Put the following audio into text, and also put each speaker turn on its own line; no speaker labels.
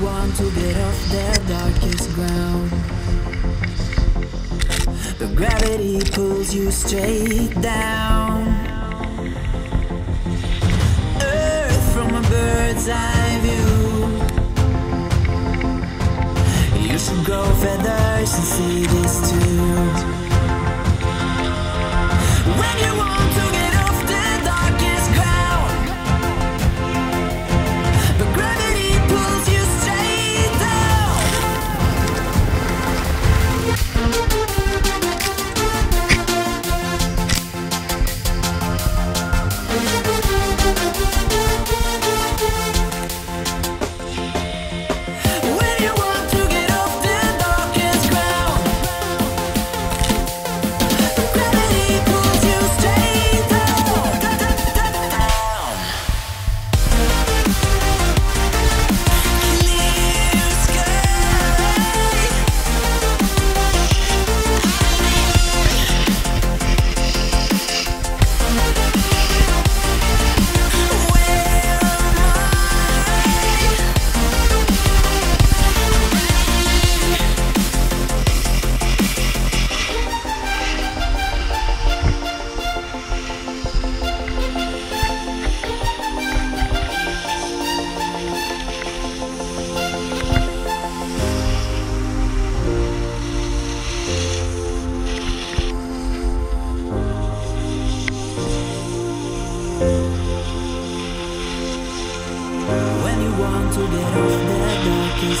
want to get off the darkest ground. But gravity pulls you straight down. Earth from a bird's eye view. You should grow feathers and see this too.